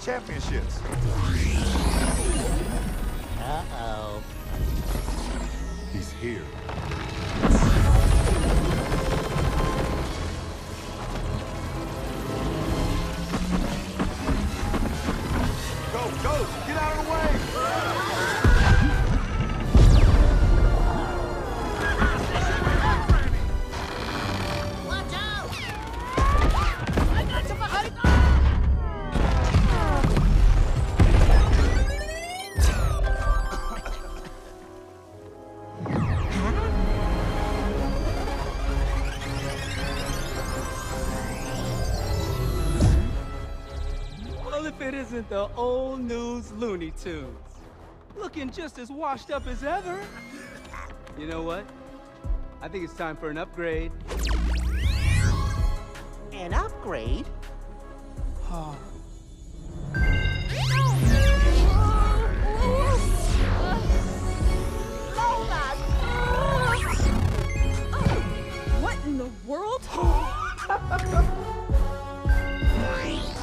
championships. Uh-oh. He's here. Well, if it isn't the old news Looney Tunes. Looking just as washed up as ever. You know what? I think it's time for an upgrade. An upgrade? What in the world?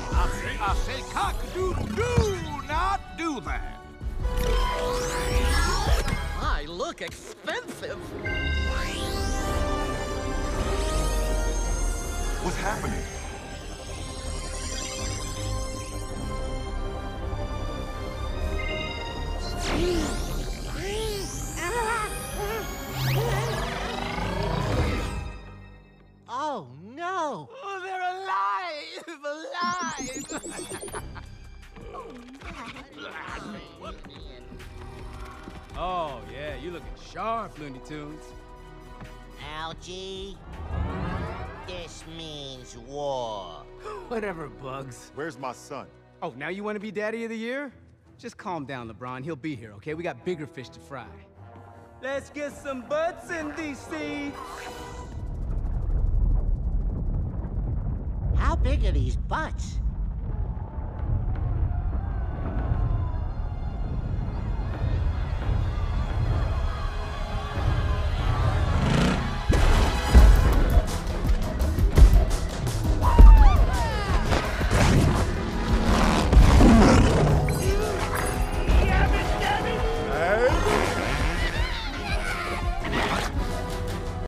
I say, I say, cock do do not do that. I look expensive. What's happening? oh, yeah, you looking sharp, Looney Tunes. Al-G, this means war. Whatever, Bugs. Where's my son? Oh, now you want to be Daddy of the Year? Just calm down, LeBron. He'll be here, okay? We got bigger fish to fry. Let's get some butts in DC. How big are these butts?